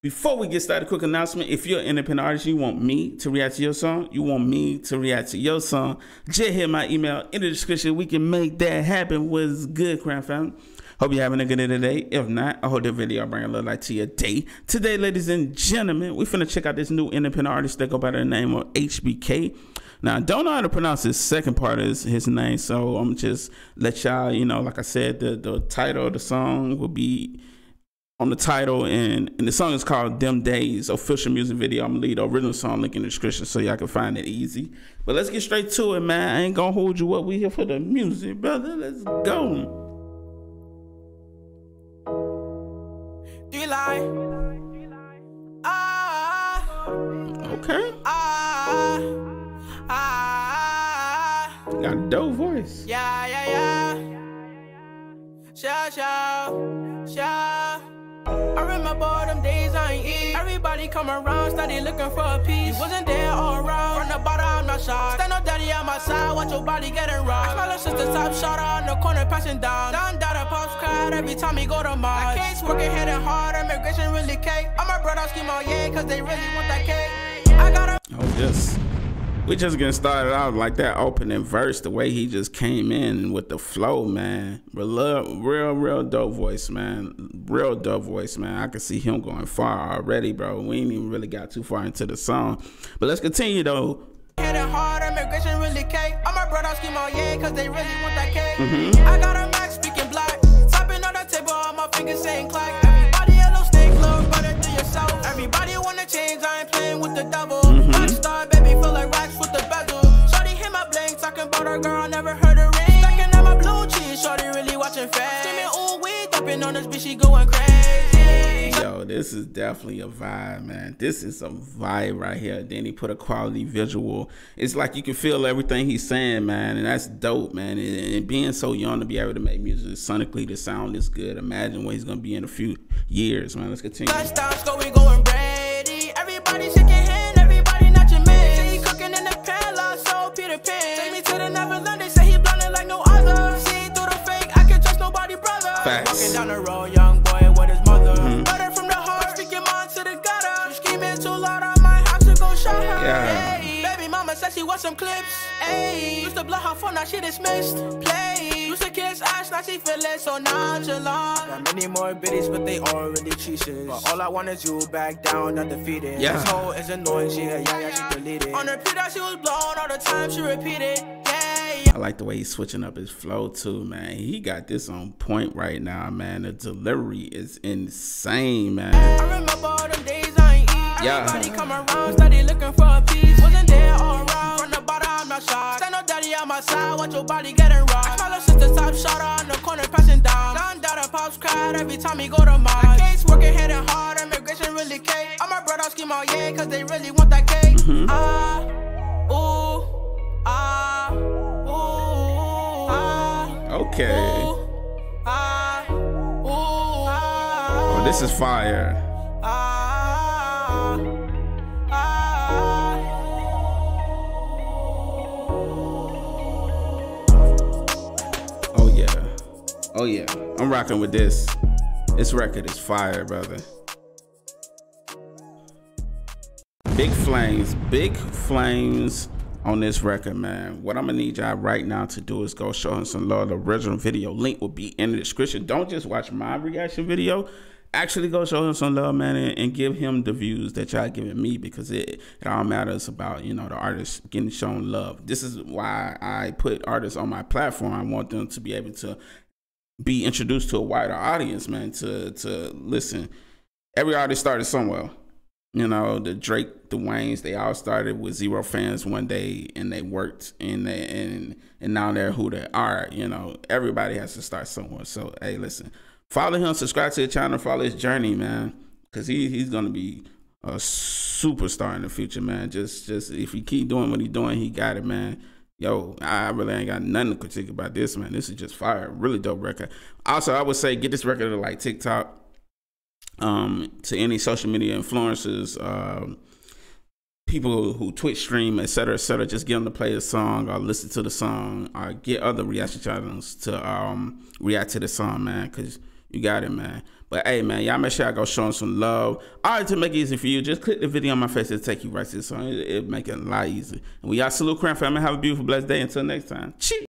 Before we get started, quick announcement. If you're an independent artist, you want me to react to your song, you want me to react to your song, just hit my email in the description. We can make that happen. Was good, Crown Family. Hope you're having a good day today. If not, I hope the video bring a little light to your day. Today, ladies and gentlemen, we finna check out this new independent artist that go by the name of HBK. Now, I don't know how to pronounce his second part of his, his name, so I'm just let y'all, you know, like I said, the, the title of the song will be on the title, and, and the song is called Them Days, official music video. I'm gonna leave the original song link in the description so y'all can find it easy. But let's get straight to it, man. I ain't gonna hold you up. We here for the music, brother. Let's go. Do you lie? Ah. Okay. Ah. Ah. Got a dope voice. Yeah, yeah, yeah. Sha, sha. Remember them days I ain't eat. Everybody come around, steady looking for a piece. You wasn't there all around. From the bottom, I'm not shy. Stand up, daddy on my side, watch your body getting rocked. I smell a sister top shot on the corner, passing down. Down, down, pops cried every time he go to. My case working head and hard, immigration really cake. All my brothers scheme all yeah, cause they really want that cake. I got a Oh, just we just getting started out like that opening verse, the way he just came in with the flow, man. Real, real, real dope voice, man. Real dope voice, man. I can see him going far already, bro. We ain't even really got too far into the song, but let's continue though. Head and hard, immigration really cake. All my brothers scheme all yeah, cause they really want that cake. Mm-hmm. I got a watching fast. Screaming, ooh, we tapping on this bitch, she going crazy. Yo, this is definitely a vibe, man. This is a vibe right here. Then he put a quality visual. It's like you can feel everything he's saying, man, and that's dope, man. And, and being so young to be able to make music sonically, the sound is good. Imagine what he's gonna be in a few years, man. Let's continue. Touchdowns going Brady. Everybody shaking Facts. Walking down the road, young boy with his mother. Hmm. Better from the heart, stick your mind to the gutter. You screaming too loud, I might have to go shot her. Yeah. Hey, baby mama said she want some clips. Hey, used to blow her phone, now she dismissed. Play, used to kiss ass, now she feeling so nonchalant. Got many more biddies, but they all really cheeses. But all I want is you back down, undefeated. Yeah. This hoe is annoying, she a yeah, yeah, she deleted. On her that she was blown all the time, she repeated. I like the way he's switching up his flow too, man. He got this on point right now, man. The delivery is insane, man. I remember all them days I ain't eat. Yeah. Everybody come around, steady looking for a piece. Wasn't there all around. From the bottom, I'm not shy. Stand up, daddy on my side, watch your body getting rocked. I smell a sister top shot on the corner, passing down. Down, down, pops cried every time he go to. My case working head and hard, immigration really cake. All my brothers scheme all yeah, cause they really want that cake. Ah, ooh, Okay. Oh, this is fire. Oh yeah. Oh yeah. I'm rocking with this. This record is fire, brother. Big flames, big flames on this record, man. What I'm gonna need y'all right now to do is go show him some love. The original video link will be in the description. Don't just watch my reaction video. Actually, go show him some love, man, and, and give him the views that y'all giving me because it, it all matters about you know the artist getting shown love. This is why I put artists on my platform. I want them to be able to be introduced to a wider audience, man. To to listen. Every artist started somewhere. You know, the Drake, the Waynes, they all started with zero fans one day, and they worked, and they and and now they're who they are. You know, everybody has to start somewhere. So, hey, listen, follow him, subscribe to the channel, follow his journey, man, because he he's gonna be a superstar in the future, man. Just just if he keep doing what he's doing, he got it, man. Yo, I really ain't got nothing to critique about this, man. This is just fire. Really dope record. Also, I would say get this record to like TikTok, um, to any social media influencers, um, people who Twitch stream, et cetera, et cetera. Just get them to play the song or listen to the song or get other reaction channels to um, react to the song, man, because you got it, man. But hey, man, y'all make sure I go show him some love. All right, to make it easy for you, just click the video on my face. It'll take you right to the song. It'll make it a lot easier. And we y'all salute Crown family. Have a beautiful, blessed day. Until next time. Cheers.